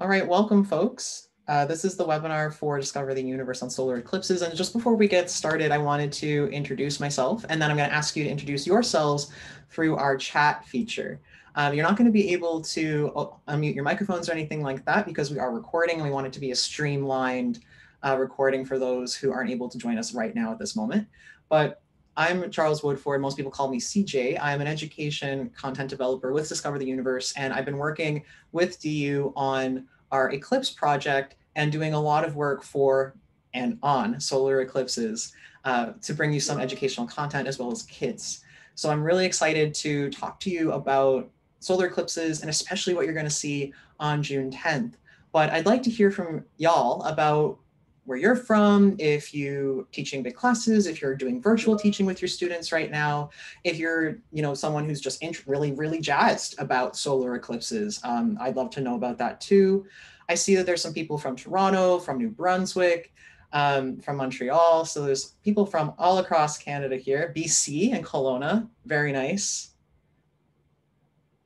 All right, welcome folks. Uh, this is the webinar for Discover the Universe on Solar Eclipses. And just before we get started, I wanted to introduce myself, and then I'm gonna ask you to introduce yourselves through our chat feature. Um, you're not gonna be able to uh, unmute your microphones or anything like that because we are recording and we want it to be a streamlined uh, recording for those who aren't able to join us right now at this moment. But I'm Charles Woodford. Most people call me CJ. I'm an education content developer with Discover the Universe, and I've been working with DU on our Eclipse project and doing a lot of work for and on solar eclipses uh, to bring you some educational content as well as kits. So I'm really excited to talk to you about solar eclipses and especially what you're going to see on June 10th. But I'd like to hear from y'all about where you're from, if you teaching big classes, if you're doing virtual teaching with your students right now, if you're, you know, someone who's just really, really jazzed about solar eclipses, um, I'd love to know about that too. I see that there's some people from Toronto, from New Brunswick, um, from Montreal. So there's people from all across Canada here, BC and Kelowna, very nice.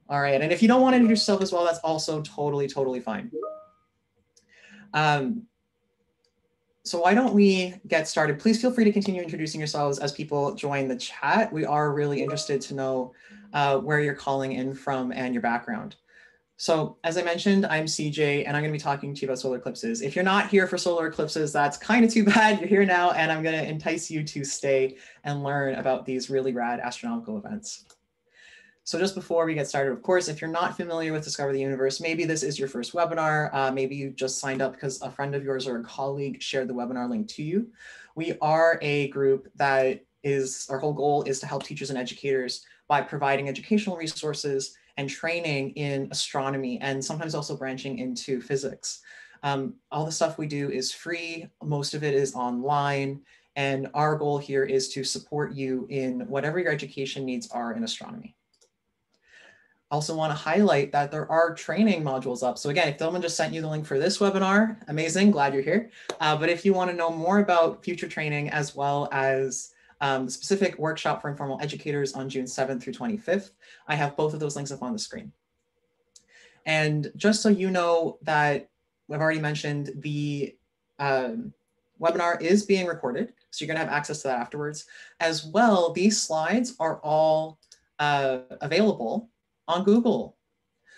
All right, and if you don't want to introduce yourself as well, that's also totally, totally fine. Um, so why don't we get started? Please feel free to continue introducing yourselves as people join the chat. We are really interested to know uh, where you're calling in from and your background. So as I mentioned, I'm CJ and I'm gonna be talking to you about solar eclipses. If you're not here for solar eclipses, that's kind of too bad. You're here now and I'm gonna entice you to stay and learn about these really rad astronomical events. So just before we get started, of course, if you're not familiar with Discover the Universe, maybe this is your first webinar. Uh, maybe you just signed up because a friend of yours or a colleague shared the webinar link to you. We are a group that is, our whole goal is to help teachers and educators by providing educational resources and training in astronomy and sometimes also branching into physics. Um, all the stuff we do is free. Most of it is online. And our goal here is to support you in whatever your education needs are in astronomy also want to highlight that there are training modules up. So again, if someone just sent you the link for this webinar, amazing, glad you're here. Uh, but if you want to know more about future training as well as um, specific workshop for informal educators on June 7th through 25th, I have both of those links up on the screen. And just so you know that I've already mentioned the um, webinar is being recorded. So you're gonna have access to that afterwards. As well, these slides are all uh, available on Google.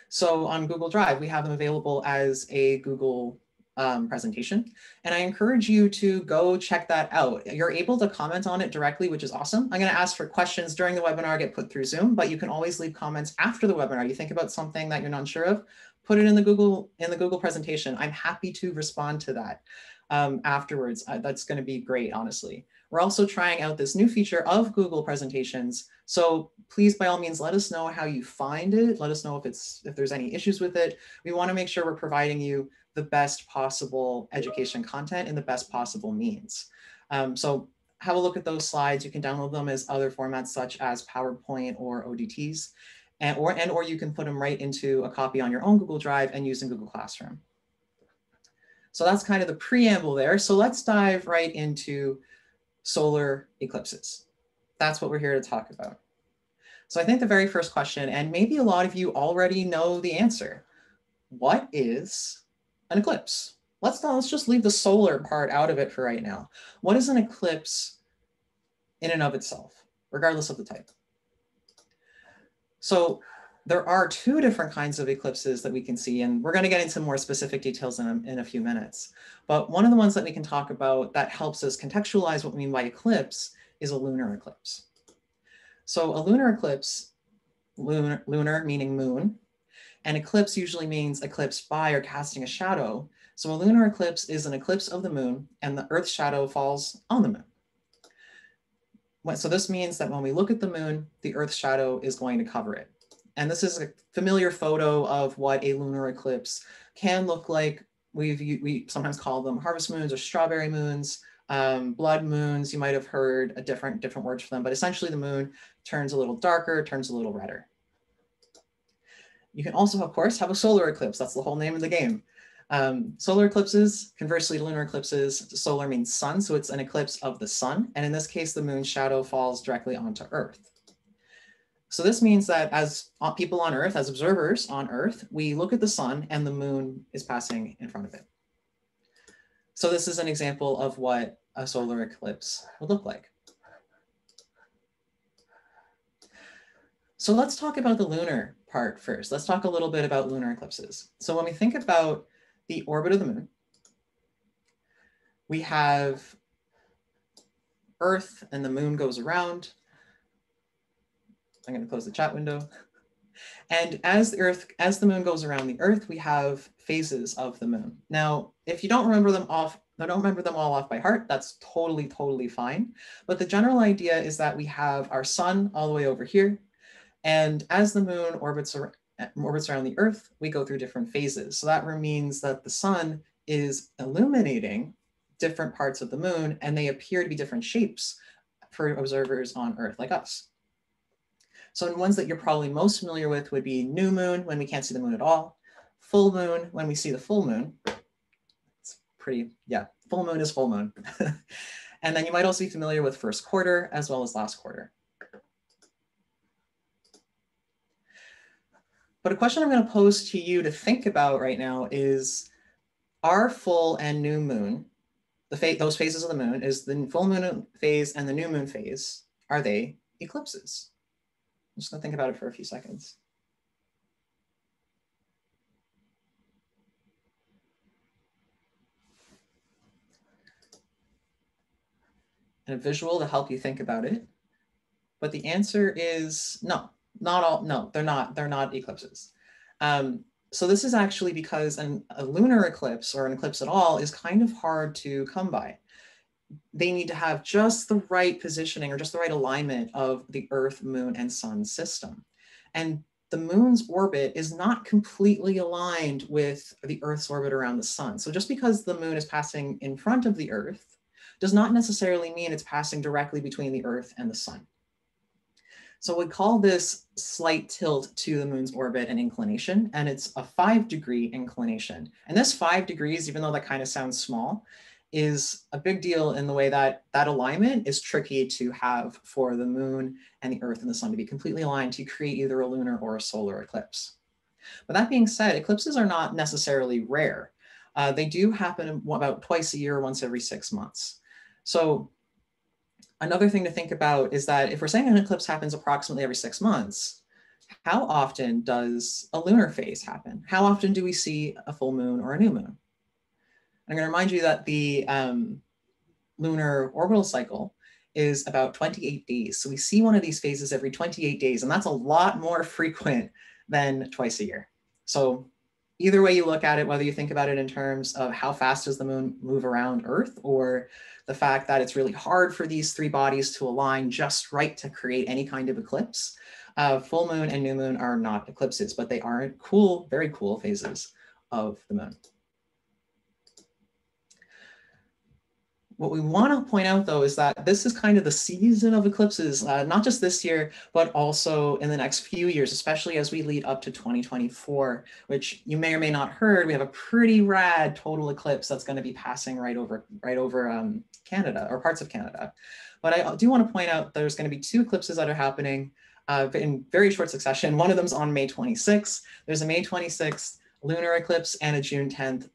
So on Google Drive, we have them available as a Google um, presentation. And I encourage you to go check that out. You're able to comment on it directly, which is awesome. I'm going to ask for questions during the webinar, get put through Zoom, but you can always leave comments after the webinar. You think about something that you're not sure of, put it in the Google in the Google presentation. I'm happy to respond to that um, afterwards. Uh, that's going to be great, honestly. We're also trying out this new feature of Google presentations. So please, by all means, let us know how you find it. Let us know if it's if there's any issues with it. We want to make sure we're providing you the best possible education content in the best possible means. Um, so have a look at those slides. You can download them as other formats such as PowerPoint or ODTs, and or, and or you can put them right into a copy on your own Google Drive and use in Google Classroom. So that's kind of the preamble there. So let's dive right into solar eclipses. That's what we're here to talk about. So I think the very first question, and maybe a lot of you already know the answer. What is an eclipse? Let's not, let's just leave the solar part out of it for right now. What is an eclipse in and of itself, regardless of the type? So there are two different kinds of eclipses that we can see, and we're going to get into more specific details in a, in a few minutes. But one of the ones that we can talk about that helps us contextualize what we mean by eclipse is a lunar eclipse. So a lunar eclipse, lunar, lunar meaning moon, and eclipse usually means eclipsed by or casting a shadow. So a lunar eclipse is an eclipse of the moon and the Earth's shadow falls on the moon. So this means that when we look at the moon, the Earth's shadow is going to cover it. And this is a familiar photo of what a lunar eclipse can look like. We've, we sometimes call them harvest moons or strawberry moons, um, blood moons. You might have heard a different, different words for them, but essentially the moon turns a little darker, turns a little redder. You can also, of course, have a solar eclipse. That's the whole name of the game. Um, solar eclipses, conversely lunar eclipses, solar means sun, so it's an eclipse of the sun. And in this case, the moon's shadow falls directly onto Earth. So this means that as people on Earth, as observers on Earth, we look at the sun and the moon is passing in front of it. So this is an example of what a solar eclipse would look like. So let's talk about the lunar part first. Let's talk a little bit about lunar eclipses. So when we think about the orbit of the moon, we have Earth and the moon goes around. I'm going to close the chat window. And as the Earth, as the moon goes around the Earth, we have phases of the moon. Now, if you don't remember them off, I don't remember them all off by heart, that's totally, totally fine. But the general idea is that we have our sun all the way over here. And as the moon orbits, orbits around the Earth, we go through different phases. So that means that the sun is illuminating different parts of the moon and they appear to be different shapes for observers on Earth like us. So the ones that you're probably most familiar with would be new moon when we can't see the moon at all, full moon when we see the full moon. It's pretty, yeah, full moon is full moon. and then you might also be familiar with first quarter as well as last quarter. But a question I'm going to pose to you to think about right now is, are full and new moon the those phases of the moon is the full moon phase and the new moon phase. Are they eclipses? I'm just gonna think about it for a few seconds. And a visual to help you think about it. But the answer is no, not all, no, they're not, they're not eclipses. Um, so this is actually because an, a lunar eclipse or an eclipse at all is kind of hard to come by. They need to have just the right positioning or just the right alignment of the Earth, Moon, and Sun system. And the moon's orbit is not completely aligned with the Earth's orbit around the sun. So just because the moon is passing in front of the Earth does not necessarily mean it's passing directly between the Earth and the sun. So we call this slight tilt to the moon's orbit an inclination, and it's a five degree inclination. And this five degrees, even though that kind of sounds small, is a big deal in the way that that alignment is tricky to have for the moon and the earth and the sun to be completely aligned to create either a lunar or a solar eclipse. But that being said, eclipses are not necessarily rare. Uh, they do happen about twice a year, once every six months. So another thing to think about is that if we're saying an eclipse happens approximately every six months, how often does a lunar phase happen? How often do we see a full moon or a new moon? I'm going to remind you that the um, lunar orbital cycle is about 28 days. So we see one of these phases every 28 days, and that's a lot more frequent than twice a year. So either way you look at it, whether you think about it in terms of how fast does the moon move around Earth or the fact that it's really hard for these three bodies to align just right to create any kind of eclipse. Uh, full moon and new moon are not eclipses, but they are cool, very cool phases of the moon. What we want to point out though is that this is kind of the season of eclipses, uh, not just this year, but also in the next few years, especially as we lead up to 2024, which you may or may not heard, we have a pretty rad total eclipse that's going to be passing right over, right over um, Canada or parts of Canada. But I do want to point out there's going to be two eclipses that are happening uh, in very short succession. One of them is on May 26th. There's a May 26th lunar eclipse and a June 10th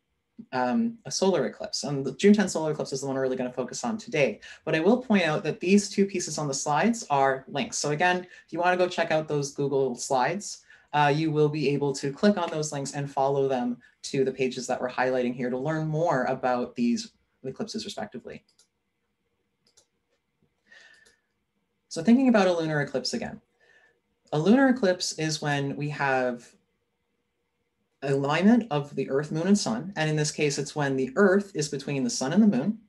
um, a solar eclipse. And the June 10 solar eclipse is the one we're really going to focus on today. But I will point out that these two pieces on the slides are links. So again, if you want to go check out those Google slides, uh, you will be able to click on those links and follow them to the pages that we're highlighting here to learn more about these eclipses respectively. So thinking about a lunar eclipse again. A lunar eclipse is when we have alignment of the earth, moon, and sun. And in this case, it's when the earth is between the sun and the moon.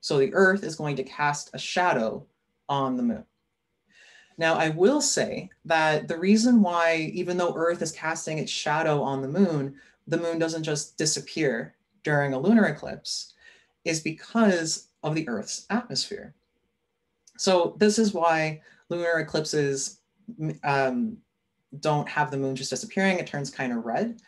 So the earth is going to cast a shadow on the moon. Now, I will say that the reason why, even though earth is casting its shadow on the moon, the moon doesn't just disappear during a lunar eclipse is because of the earth's atmosphere. So this is why lunar eclipses um, don't have the moon just disappearing. It turns kind of red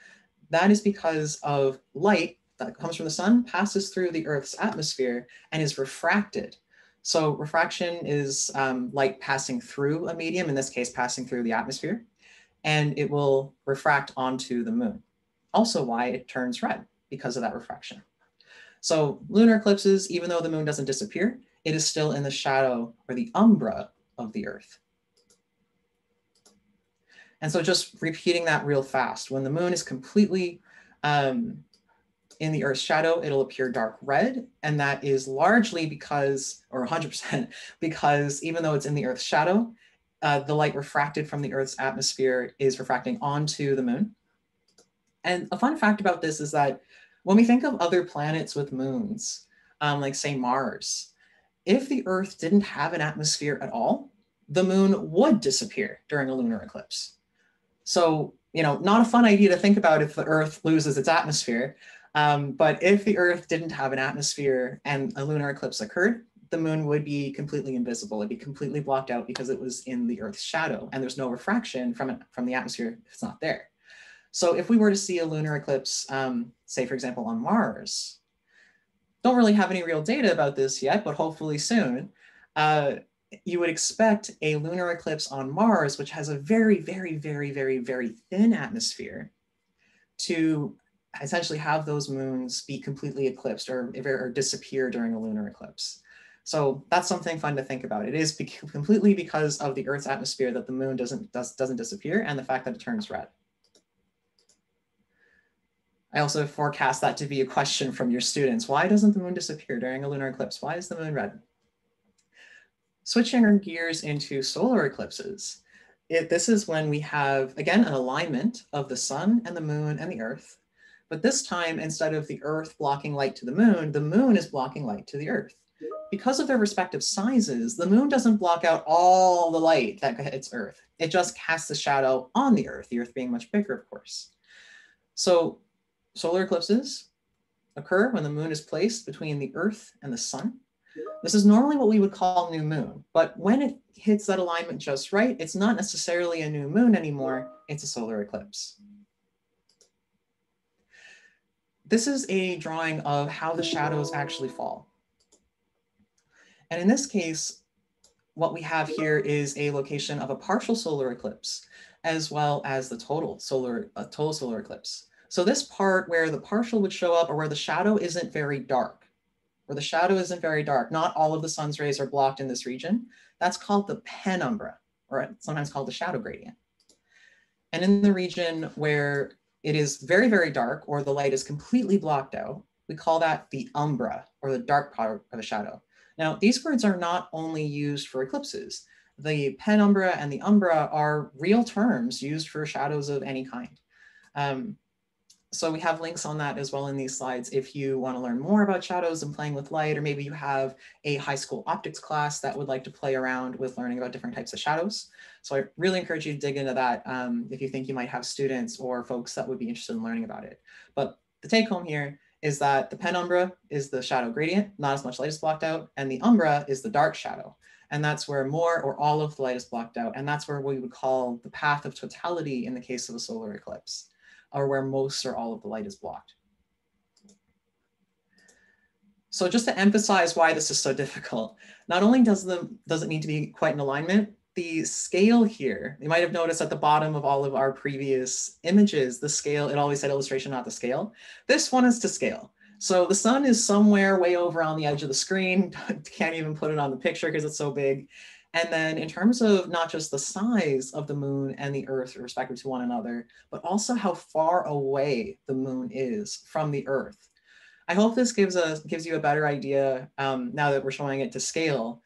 that is because of light that comes from the sun passes through the Earth's atmosphere and is refracted. So refraction is um, light passing through a medium, in this case, passing through the atmosphere, and it will refract onto the moon. Also why it turns red because of that refraction. So lunar eclipses, even though the moon doesn't disappear, it is still in the shadow or the umbra of the earth. And so just repeating that real fast, when the moon is completely um, in the Earth's shadow, it'll appear dark red. And that is largely because, or 100%, because even though it's in the Earth's shadow, uh, the light refracted from the Earth's atmosphere is refracting onto the moon. And a fun fact about this is that when we think of other planets with moons, um, like say Mars, if the Earth didn't have an atmosphere at all, the moon would disappear during a lunar eclipse. So, you know, not a fun idea to think about if the Earth loses its atmosphere. Um, but if the Earth didn't have an atmosphere and a lunar eclipse occurred, the moon would be completely invisible. It'd be completely blocked out because it was in the Earth's shadow and there's no refraction from it, from the atmosphere it's not there. So if we were to see a lunar eclipse, um, say for example on Mars, don't really have any real data about this yet, but hopefully soon, uh, you would expect a lunar eclipse on Mars, which has a very, very, very, very, very thin atmosphere, to essentially have those moons be completely eclipsed or, or disappear during a lunar eclipse. So that's something fun to think about. It is be completely because of the Earth's atmosphere that the moon doesn't, does, doesn't disappear and the fact that it turns red. I also forecast that to be a question from your students. Why doesn't the moon disappear during a lunar eclipse? Why is the moon red? Switching our gears into solar eclipses, it, this is when we have, again, an alignment of the sun and the moon and the earth. But this time, instead of the earth blocking light to the moon, the moon is blocking light to the earth. Because of their respective sizes, the moon doesn't block out all the light that hits earth. It just casts a shadow on the earth, the earth being much bigger, of course. So solar eclipses occur when the moon is placed between the earth and the sun. This is normally what we would call new moon, but when it hits that alignment just right, it's not necessarily a new moon anymore, it's a solar eclipse. This is a drawing of how the shadows actually fall. And in this case, what we have here is a location of a partial solar eclipse, as well as the total solar, uh, total solar eclipse. So this part where the partial would show up or where the shadow isn't very dark, where the shadow isn't very dark. Not all of the sun's rays are blocked in this region. That's called the penumbra, or sometimes called the shadow gradient. And in the region where it is very, very dark or the light is completely blocked out, we call that the umbra or the dark part of a shadow. Now, these words are not only used for eclipses. The penumbra and the umbra are real terms used for shadows of any kind. Um, so we have links on that as well in these slides if you want to learn more about shadows and playing with light, or maybe you have a high school optics class that would like to play around with learning about different types of shadows. So I really encourage you to dig into that um, if you think you might have students or folks that would be interested in learning about it. But the take home here is that the penumbra is the shadow gradient, not as much light is blocked out, and the umbra is the dark shadow. And that's where more or all of the light is blocked out. And that's where we would call the path of totality in the case of a solar eclipse or where most or all of the light is blocked. So just to emphasize why this is so difficult, not only does, the, does it need to be quite in alignment, the scale here, you might have noticed at the bottom of all of our previous images, the scale, it always said illustration, not the scale. This one is to scale. So the sun is somewhere way over on the edge of the screen. Can't even put it on the picture because it's so big. And then in terms of not just the size of the moon and the earth respective to one another, but also how far away the moon is from the earth. I hope this gives us gives you a better idea um, now that we're showing it to scale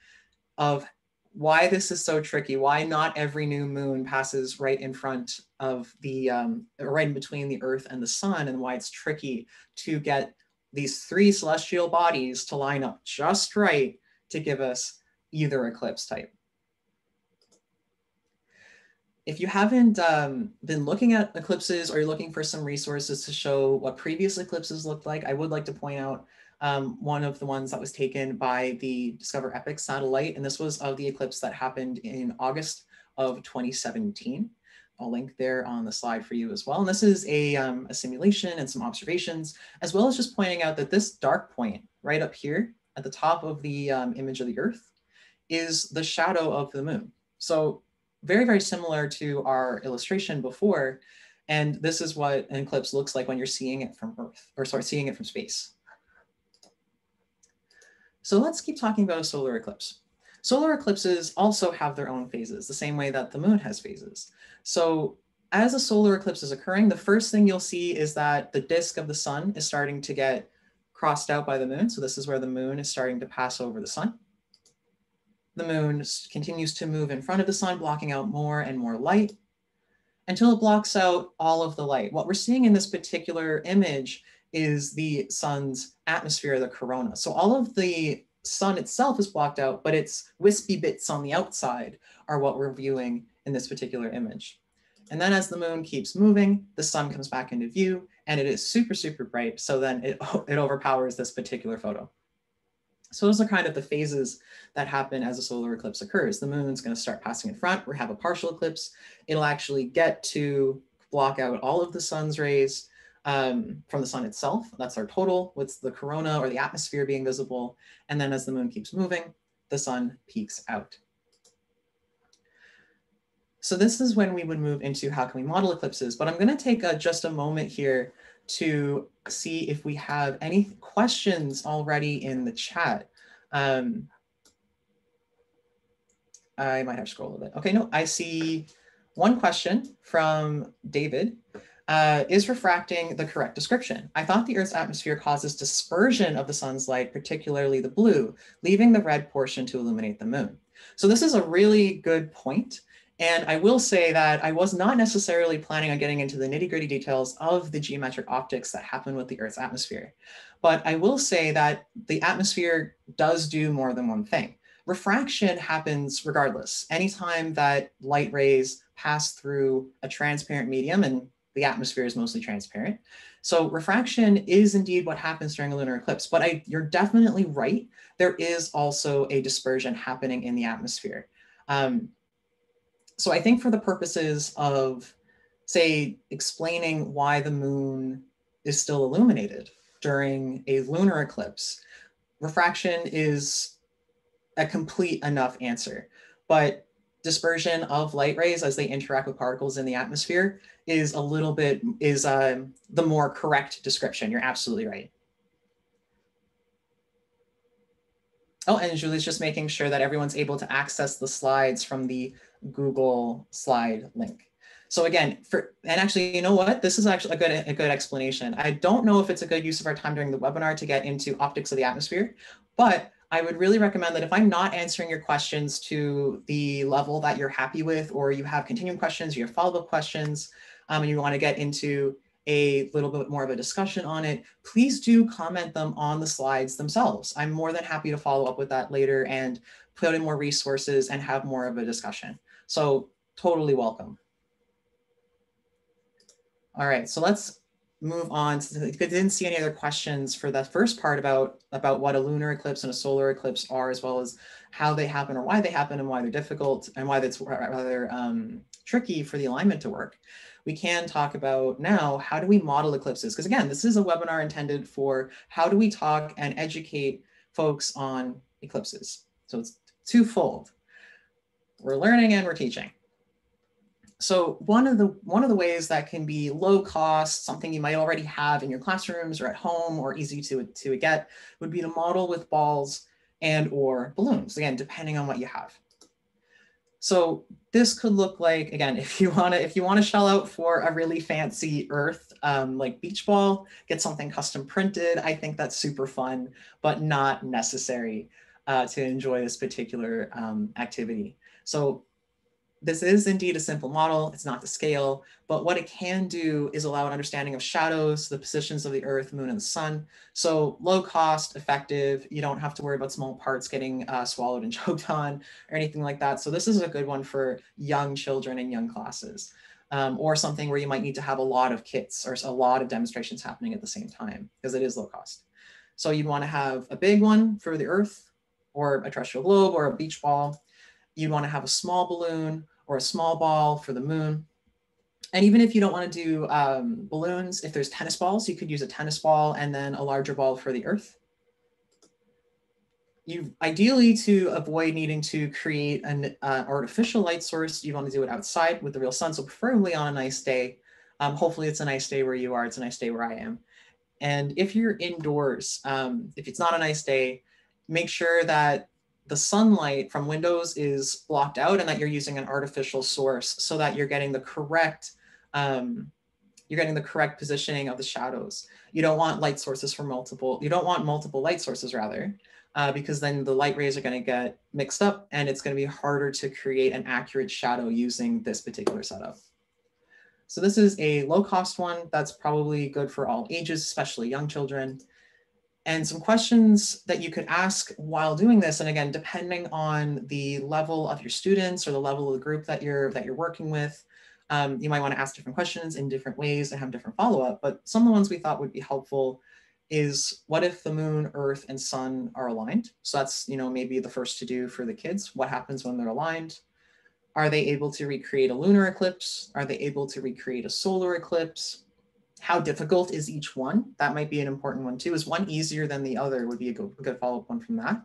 of why this is so tricky, why not every new moon passes right in front of the, um, right in between the earth and the sun and why it's tricky to get these three celestial bodies to line up just right to give us either eclipse type if you haven't um, been looking at eclipses or you're looking for some resources to show what previous eclipses looked like, I would like to point out um, one of the ones that was taken by the DSCOVR EPIC satellite. And this was of the eclipse that happened in August of 2017. I'll link there on the slide for you as well. And this is a, um, a simulation and some observations, as well as just pointing out that this dark point right up here at the top of the um, image of the Earth is the shadow of the moon. So very, very similar to our illustration before. And this is what an eclipse looks like when you're seeing it from Earth, or sorry, seeing it from space. So let's keep talking about a solar eclipse. Solar eclipses also have their own phases, the same way that the moon has phases. So as a solar eclipse is occurring, the first thing you'll see is that the disk of the sun is starting to get crossed out by the moon. So this is where the moon is starting to pass over the sun. The moon continues to move in front of the sun, blocking out more and more light until it blocks out all of the light. What we're seeing in this particular image is the sun's atmosphere, the corona. So all of the sun itself is blocked out, but its wispy bits on the outside are what we're viewing in this particular image. And then as the moon keeps moving, the sun comes back into view and it is super, super bright. So then it, it overpowers this particular photo. So those are kind of the phases that happen as a solar eclipse occurs. The moon's going to start passing in front. We have a partial eclipse. It'll actually get to block out all of the sun's rays um, from the sun itself. That's our total, with the corona or the atmosphere being visible. And then as the moon keeps moving, the sun peaks out. So this is when we would move into how can we model eclipses, but I'm going to take a, just a moment here to see if we have any questions already in the chat. Um, I might have scrolled scroll a bit. Okay, no, I see one question from David. Uh, is refracting the correct description? I thought the Earth's atmosphere causes dispersion of the sun's light, particularly the blue, leaving the red portion to illuminate the moon. So this is a really good point. And I will say that I was not necessarily planning on getting into the nitty gritty details of the geometric optics that happen with the Earth's atmosphere. But I will say that the atmosphere does do more than one thing. Refraction happens regardless. Anytime that light rays pass through a transparent medium, and the atmosphere is mostly transparent. So refraction is indeed what happens during a lunar eclipse, but I, you're definitely right. There is also a dispersion happening in the atmosphere. Um, so I think for the purposes of, say, explaining why the moon is still illuminated during a lunar eclipse, refraction is a complete enough answer. But dispersion of light rays as they interact with particles in the atmosphere is a little bit, is uh, the more correct description. You're absolutely right. Oh, and Julie's just making sure that everyone's able to access the slides from the Google slide link. So again, for and actually, you know what? This is actually a good a good explanation. I don't know if it's a good use of our time during the webinar to get into optics of the atmosphere, but I would really recommend that if I'm not answering your questions to the level that you're happy with, or you have continuing questions, you have follow-up questions, um, and you want to get into a little bit more of a discussion on it, please do comment them on the slides themselves. I'm more than happy to follow up with that later and put in more resources and have more of a discussion. So totally welcome. All right, so let's move on. I didn't see any other questions for the first part about, about what a lunar eclipse and a solar eclipse are, as well as how they happen or why they happen and why they're difficult and why it's rather um, tricky for the alignment to work. We can talk about now, how do we model eclipses? Because again, this is a webinar intended for how do we talk and educate folks on eclipses. So it's twofold. We're learning and we're teaching. So one of the one of the ways that can be low cost, something you might already have in your classrooms or at home or easy to, to get, would be to model with balls and or balloons, again, depending on what you have. So this could look like, again, if you want to if you want to shell out for a really fancy earth um, like beach ball, get something custom printed. I think that's super fun, but not necessary uh, to enjoy this particular um, activity. So this is indeed a simple model. It's not to scale, but what it can do is allow an understanding of shadows, the positions of the earth, moon, and the sun. So low cost, effective. You don't have to worry about small parts getting uh, swallowed and choked on or anything like that. So this is a good one for young children and young classes. Um, or something where you might need to have a lot of kits or a lot of demonstrations happening at the same time because it is low cost. So you'd want to have a big one for the earth or a terrestrial globe or a beach ball you'd want to have a small balloon or a small ball for the moon. And even if you don't want to do um, balloons, if there's tennis balls, you could use a tennis ball and then a larger ball for the Earth. you ideally to avoid needing to create an uh, artificial light source, you want to do it outside with the real sun. So preferably on a nice day. Um, hopefully it's a nice day where you are. It's a nice day where I am. And if you're indoors, um, if it's not a nice day, make sure that the sunlight from windows is blocked out and that you're using an artificial source so that you're getting the correct um, you're getting the correct positioning of the shadows. You don't want light sources for multiple, you don't want multiple light sources rather, uh, because then the light rays are gonna get mixed up and it's gonna be harder to create an accurate shadow using this particular setup. So this is a low cost one that's probably good for all ages, especially young children and some questions that you could ask while doing this. And again, depending on the level of your students or the level of the group that you're that you're working with, um, you might want to ask different questions in different ways and have different follow-up. But some of the ones we thought would be helpful is what if the moon, earth, and sun are aligned? So that's, you know, maybe the first to do for the kids. What happens when they're aligned? Are they able to recreate a lunar eclipse? Are they able to recreate a solar eclipse? How difficult is each one? That might be an important one too. Is one easier than the other would be a good, good follow-up one from that.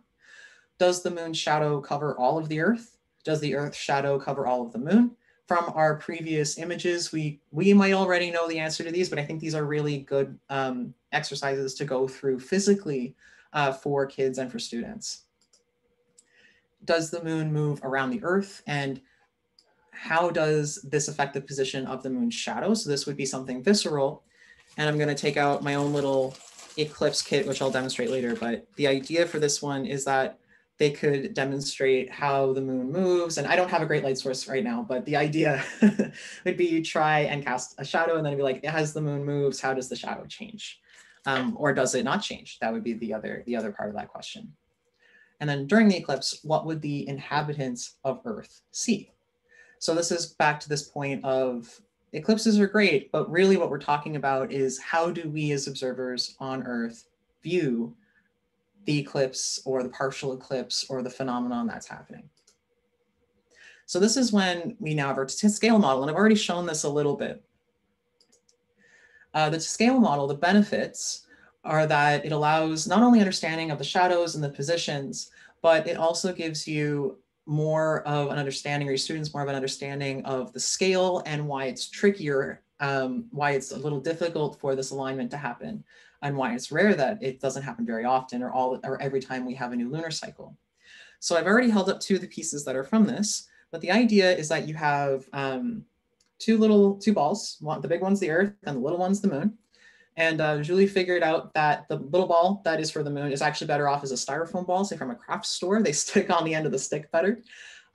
Does the moon shadow cover all of the earth? Does the earth shadow cover all of the moon? From our previous images, we, we might already know the answer to these, but I think these are really good um, exercises to go through physically uh, for kids and for students. Does the moon move around the earth? And how does this affect the position of the moon's shadow? So this would be something visceral. And I'm gonna take out my own little eclipse kit, which I'll demonstrate later. But the idea for this one is that they could demonstrate how the moon moves. And I don't have a great light source right now, but the idea would be you try and cast a shadow and then be like, as the moon moves, how does the shadow change? Um, or does it not change? That would be the other, the other part of that question. And then during the eclipse, what would the inhabitants of Earth see? So this is back to this point of eclipses are great, but really what we're talking about is how do we as observers on Earth view the eclipse or the partial eclipse or the phenomenon that's happening. So this is when we now have our scale model, and I've already shown this a little bit. Uh, the scale model, the benefits are that it allows not only understanding of the shadows and the positions, but it also gives you more of an understanding or your students more of an understanding of the scale and why it's trickier, um, why it's a little difficult for this alignment to happen and why it's rare that it doesn't happen very often or all or every time we have a new lunar cycle. So I've already held up two of the pieces that are from this, but the idea is that you have um, two little, two balls, one, the big one's the earth and the little one's the moon. And uh, Julie figured out that the little ball that is for the moon is actually better off as a styrofoam ball, say from a craft store. They stick on the end of the stick better.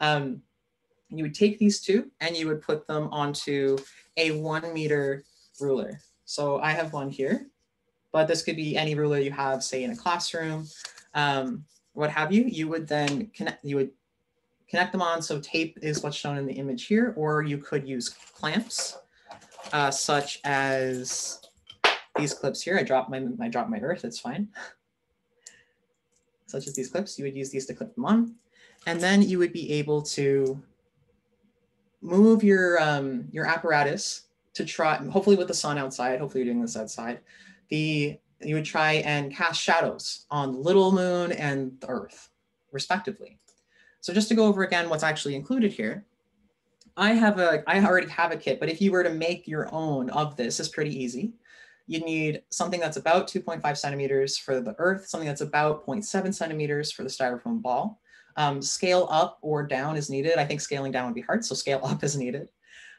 Um, you would take these two and you would put them onto a one meter ruler. So I have one here, but this could be any ruler you have, say in a classroom, um, what have you. You would then connect, you would connect them on. So tape is what's shown in the image here, or you could use clamps uh, such as these clips here, I drop my, I drop my earth, it's fine. Such as these clips, you would use these to clip them on. And then you would be able to move your, um, your apparatus to try, hopefully with the sun outside, hopefully you're doing this outside, the, you would try and cast shadows on little moon and the earth, respectively. So just to go over again what's actually included here, I have a, I already have a kit, but if you were to make your own of this, it's pretty easy you need something that's about 2.5 centimeters for the earth, something that's about 0.7 centimeters for the styrofoam ball. Um, scale up or down is needed. I think scaling down would be hard, so scale up is needed.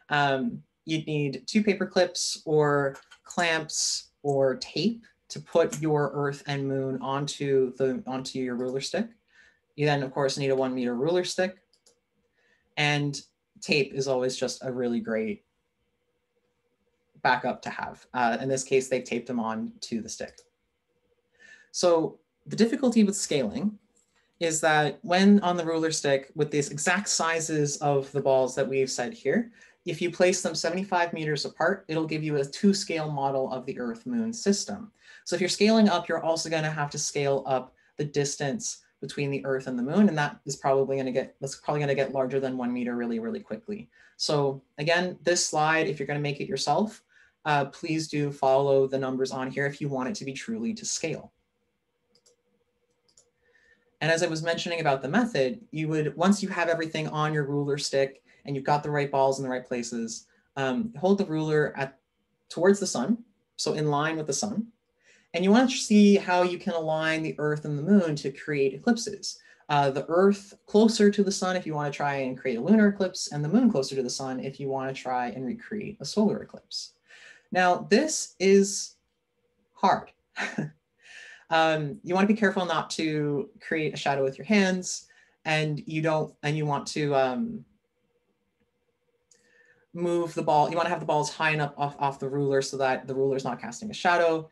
Um, you'd need two paper clips or clamps or tape to put your earth and moon onto the onto your ruler stick. You then, of course, need a one meter ruler stick. And tape is always just a really great backup to have. Uh, in this case, they taped them on to the stick. So the difficulty with scaling is that when on the ruler stick with these exact sizes of the balls that we've said here, if you place them 75 meters apart, it'll give you a two scale model of the Earth Moon system. So if you're scaling up, you're also going to have to scale up the distance between the Earth and the Moon, and that is probably going to get that's probably going to get larger than one meter really, really quickly. So again, this slide, if you're going to make it yourself, uh, please do follow the numbers on here if you want it to be truly to scale. And as I was mentioning about the method, you would, once you have everything on your ruler stick and you've got the right balls in the right places, um, hold the ruler at towards the sun, so in line with the sun. And you want to see how you can align the earth and the moon to create eclipses. Uh, the earth closer to the sun if you want to try and create a lunar eclipse and the moon closer to the sun if you want to try and recreate a solar eclipse. Now, this is hard. um, you want to be careful not to create a shadow with your hands and you don't, and you want to um, move the ball. You want to have the balls high enough off, off the ruler so that the ruler is not casting a shadow.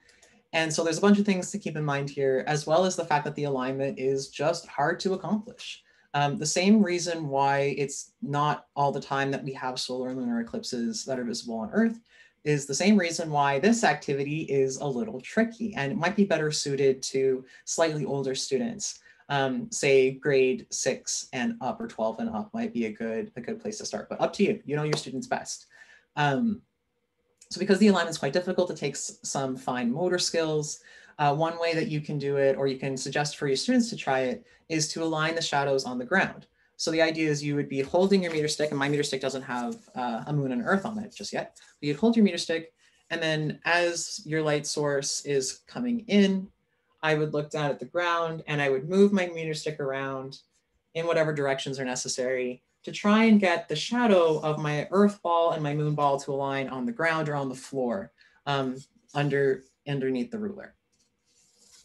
And so there's a bunch of things to keep in mind here, as well as the fact that the alignment is just hard to accomplish. Um, the same reason why it's not all the time that we have solar and lunar eclipses that are visible on Earth is the same reason why this activity is a little tricky and it might be better suited to slightly older students. Um, say grade six and up or 12 and up might be a good, a good place to start, but up to you, you know your students best. Um, so because the alignment is quite difficult, it takes some fine motor skills. Uh, one way that you can do it, or you can suggest for your students to try it, is to align the shadows on the ground. So the idea is you would be holding your meter stick, and my meter stick doesn't have uh, a moon and earth on it just yet. But you'd hold your meter stick, and then as your light source is coming in, I would look down at the ground and I would move my meter stick around in whatever directions are necessary to try and get the shadow of my earth ball and my moon ball to align on the ground or on the floor um, under underneath the ruler.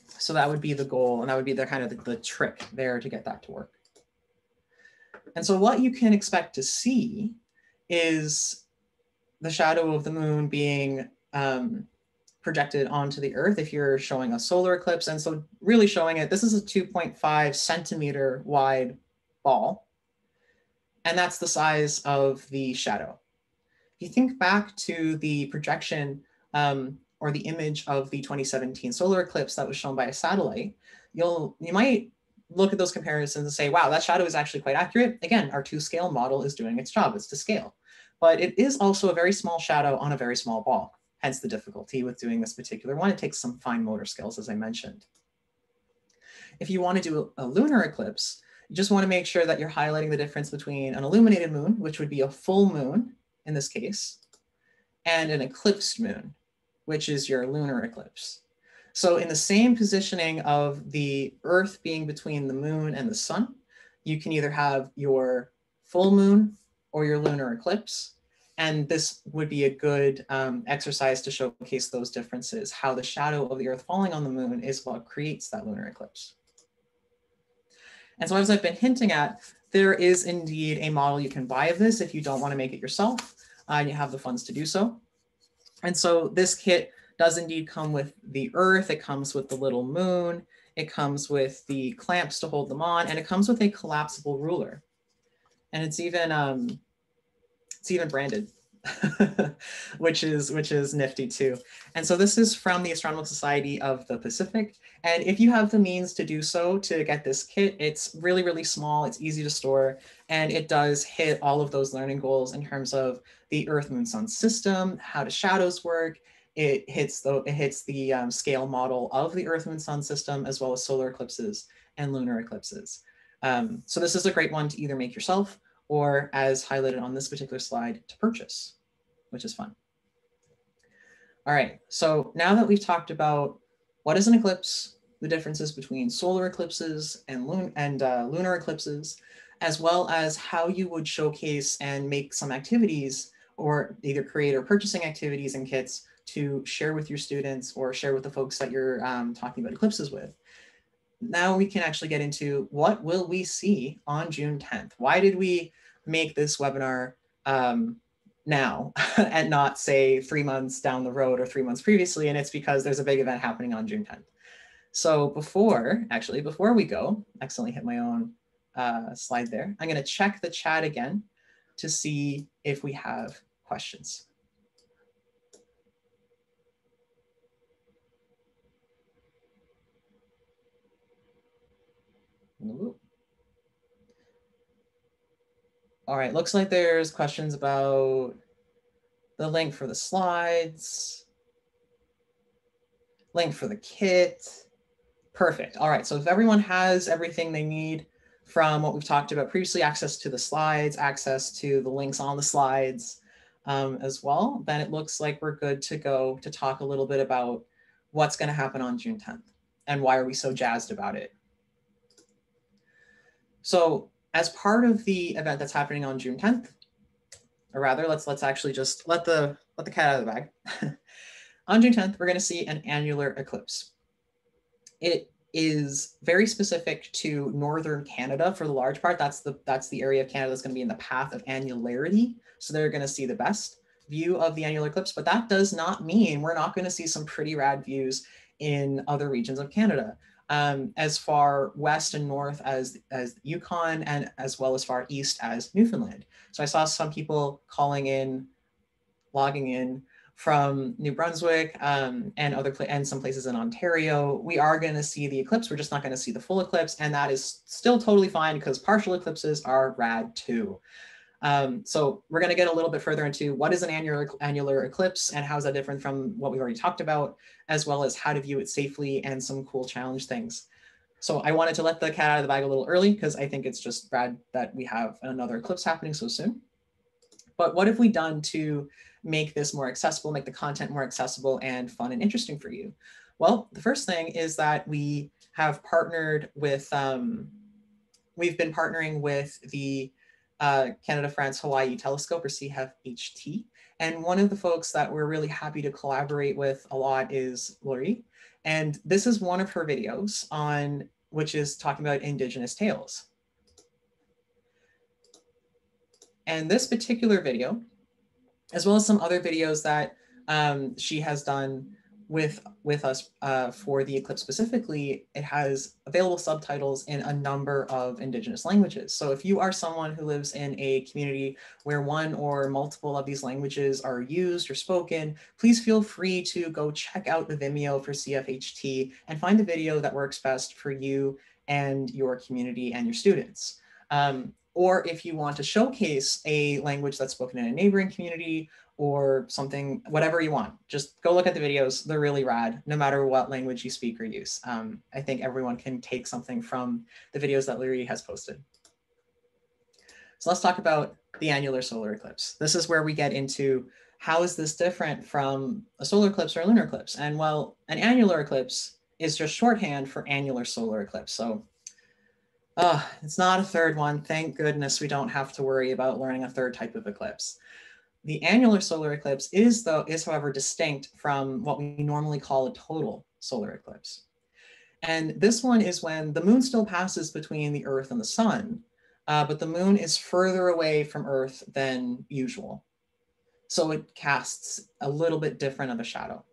So that would be the goal and that would be the kind of the, the trick there to get that to work. And so what you can expect to see is the shadow of the moon being um, projected onto the earth if you're showing a solar eclipse. And so really showing it, this is a 2.5 centimeter wide ball. And that's the size of the shadow. If you think back to the projection um, or the image of the 2017 solar eclipse that was shown by a satellite, you'll you might look at those comparisons and say, wow, that shadow is actually quite accurate. Again, our two scale model is doing its job, it's to scale. But it is also a very small shadow on a very small ball, hence the difficulty with doing this particular one. It takes some fine motor skills, as I mentioned. If you want to do a lunar eclipse, you just want to make sure that you're highlighting the difference between an illuminated moon, which would be a full moon in this case, and an eclipsed moon, which is your lunar eclipse. So in the same positioning of the Earth being between the moon and the sun, you can either have your full moon or your lunar eclipse. And this would be a good um, exercise to showcase those differences, how the shadow of the Earth falling on the moon is what creates that lunar eclipse. And so as I've been hinting at, there is indeed a model you can buy of this if you don't want to make it yourself uh, and you have the funds to do so. And so this kit does indeed come with the earth. It comes with the little moon. It comes with the clamps to hold them on, and it comes with a collapsible ruler. And it's even um, it's even branded, which is which is nifty too. And so this is from the Astronomical Society of the Pacific. And if you have the means to do so to get this kit, it's really really small. It's easy to store, and it does hit all of those learning goals in terms of the Earth Moon Sun system, how do shadows work, it hits the it hits the um, scale model of the Earth Moon Sun system as well as solar eclipses and lunar eclipses. Um, so this is a great one to either make yourself or as highlighted on this particular slide to purchase, which is fun. All right, so now that we've talked about what is an eclipse, the differences between solar eclipses and, lun and uh, lunar eclipses, as well as how you would showcase and make some activities or either create or purchasing activities and kits to share with your students or share with the folks that you're um, talking about eclipses with. Now we can actually get into what will we see on June 10th? Why did we make this webinar um, now and not say three months down the road or three months previously? And it's because there's a big event happening on June 10th. So before, actually, before we go, accidentally hit my own uh, slide there. I'm gonna check the chat again to see if we have questions. All right, looks like there's questions about the link for the slides, link for the kit, Perfect. All right. So if everyone has everything they need from what we've talked about previously, access to the slides, access to the links on the slides um, as well, then it looks like we're good to go to talk a little bit about what's going to happen on June 10th and why are we so jazzed about it. So as part of the event that's happening on June 10th, or rather, let's let's actually just let the let the cat out of the bag. on June 10th, we're going to see an annular eclipse. It is very specific to northern Canada for the large part. That's the that's the area of Canada that's going to be in the path of annularity. So they're going to see the best view of the annular eclipse, but that does not mean we're not going to see some pretty rad views in other regions of Canada um, as far west and north as, as Yukon and as well as far east as Newfoundland. So I saw some people calling in, logging in from New Brunswick um, and other and some places in Ontario. We are going to see the eclipse. We're just not going to see the full eclipse, and that is still totally fine because partial eclipses are rad too. Um, so we're going to get a little bit further into what is an annular, annular eclipse and how is that different from what we've already talked about, as well as how to view it safely and some cool challenge things. So I wanted to let the cat out of the bag a little early because I think it's just rad that we have another eclipse happening so soon. But what have we done to make this more accessible, make the content more accessible and fun and interesting for you? Well, the first thing is that we have partnered with, um, we've been partnering with the uh, Canada, France, Hawaii Telescope or CFHT. And one of the folks that we're really happy to collaborate with a lot is Lori. And this is one of her videos on which is talking about Indigenous tales. And this particular video, as well as some other videos that um, she has done with with us uh, for the eclipse specifically, it has available subtitles in a number of indigenous languages. So if you are someone who lives in a community where one or multiple of these languages are used or spoken, please feel free to go check out the Vimeo for CFHT and find the video that works best for you and your community and your students. Um, or if you want to showcase a language that's spoken in a neighboring community or something, whatever you want. Just go look at the videos. They're really rad, no matter what language you speak or use. Um, I think everyone can take something from the videos that Larry has posted. So let's talk about the annular solar eclipse. This is where we get into how is this different from a solar eclipse or a lunar eclipse? And well, an annular eclipse is just shorthand for annular solar eclipse. So uh, it's not a third one. Thank goodness we don't have to worry about learning a third type of eclipse. The annular solar eclipse is, though, is however distinct from what we normally call a total solar eclipse. And this one is when the moon still passes between the Earth and the sun, uh, but the moon is further away from Earth than usual. So it casts a little bit different of a shadow.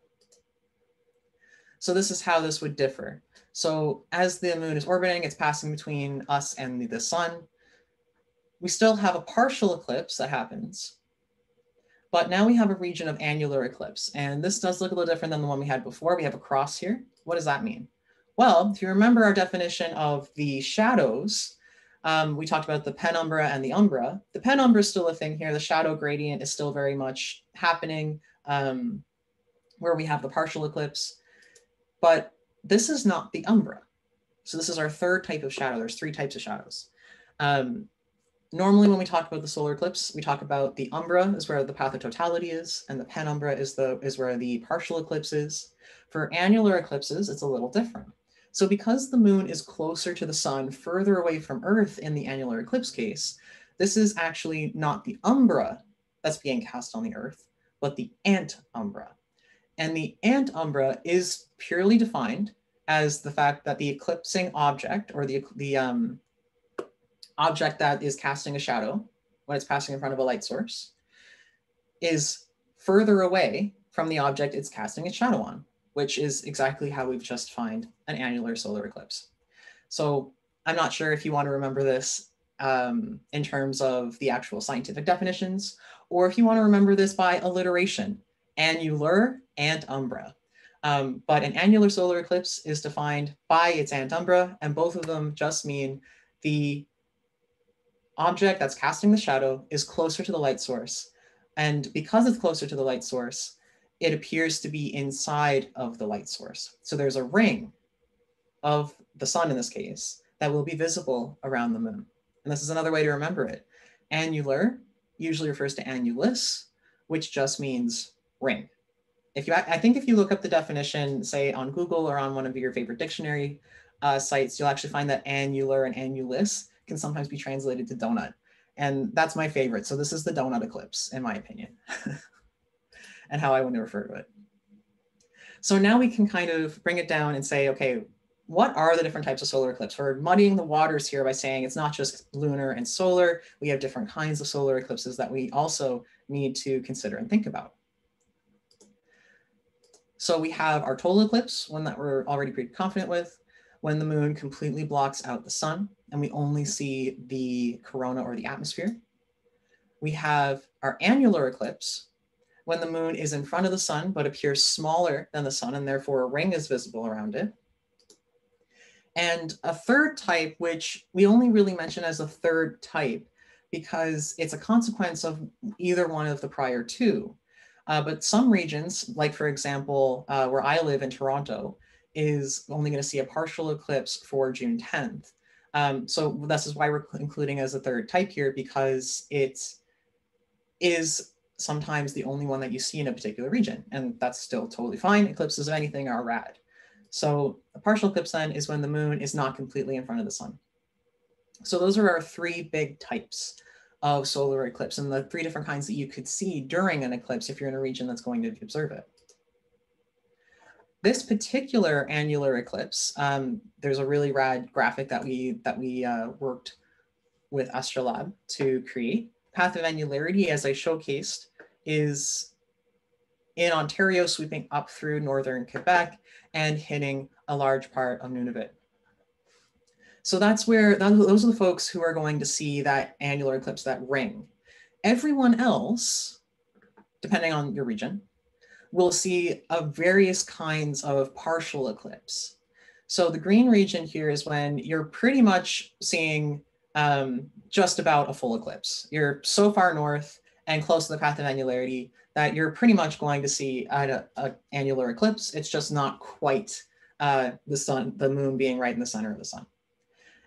So this is how this would differ. So as the moon is orbiting, it's passing between us and the sun. We still have a partial eclipse that happens, but now we have a region of annular eclipse. And this does look a little different than the one we had before. We have a cross here. What does that mean? Well, if you remember our definition of the shadows, um, we talked about the penumbra and the umbra. The penumbra is still a thing here. The shadow gradient is still very much happening um, where we have the partial eclipse. But this is not the umbra. So this is our third type of shadow. There's three types of shadows. Um, normally when we talk about the solar eclipse, we talk about the umbra is where the path of totality is, and the penumbra is the is where the partial eclipse is. For annular eclipses, it's a little different. So because the moon is closer to the sun, further away from Earth in the annular eclipse case, this is actually not the umbra that's being cast on the Earth, but the antumbra. And the antumbra is purely defined as the fact that the eclipsing object or the, the um, object that is casting a shadow when it's passing in front of a light source is further away from the object it's casting its shadow on, which is exactly how we've just defined an annular solar eclipse. So I'm not sure if you want to remember this um, in terms of the actual scientific definitions, or if you want to remember this by alliteration, annular antumbra. Um, but an annular solar eclipse is defined by its antumbra, and both of them just mean the object that's casting the shadow is closer to the light source. And because it's closer to the light source, it appears to be inside of the light source. So there's a ring of the sun in this case that will be visible around the moon. And this is another way to remember it. Annular usually refers to annulus, which just means ring. If you, I think if you look up the definition, say on Google or on one of your favorite dictionary uh, sites, you'll actually find that annular and annulus can sometimes be translated to donut. And that's my favorite. So this is the donut eclipse, in my opinion, and how I want to refer to it. So now we can kind of bring it down and say, okay, what are the different types of solar eclipse? We're muddying the waters here by saying it's not just lunar and solar. We have different kinds of solar eclipses that we also need to consider and think about. So we have our total eclipse, one that we're already pretty confident with, when the moon completely blocks out the sun and we only see the corona or the atmosphere. We have our annular eclipse, when the moon is in front of the sun but appears smaller than the sun and therefore a ring is visible around it. And a third type, which we only really mention as a third type because it's a consequence of either one of the prior two. Uh, but some regions, like for example, uh, where I live in Toronto, is only going to see a partial eclipse for June 10th. Um, so this is why we're including as a third type here because it is sometimes the only one that you see in a particular region, and that's still totally fine. Eclipses of anything are rad. So a partial eclipse then is when the moon is not completely in front of the sun. So those are our three big types of solar eclipse and the three different kinds that you could see during an eclipse if you're in a region that's going to observe it. This particular annular eclipse, um, there's a really rad graphic that we that we uh, worked with Astrolab to create. Path of annularity, as I showcased, is in Ontario, sweeping up through northern Quebec and hitting a large part of Nunavut. So that's where those are the folks who are going to see that annular eclipse, that ring. Everyone else, depending on your region, will see a various kinds of partial eclipse. So the green region here is when you're pretty much seeing um, just about a full eclipse. You're so far north and close to the path of annularity that you're pretty much going to see an annular eclipse. It's just not quite uh, the sun, the moon being right in the center of the sun.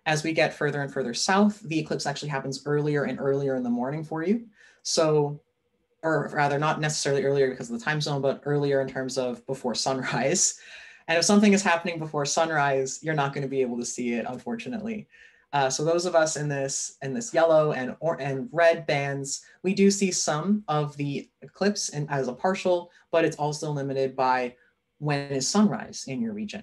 As we get further and further south, the eclipse actually happens earlier and earlier in the morning for you. So, or rather not necessarily earlier because of the time zone, but earlier in terms of before sunrise. And if something is happening before sunrise, you're not going to be able to see it, unfortunately. Uh, so those of us in this in this yellow and or and red bands, we do see some of the eclipse and as a partial, but it's also limited by when is sunrise in your region.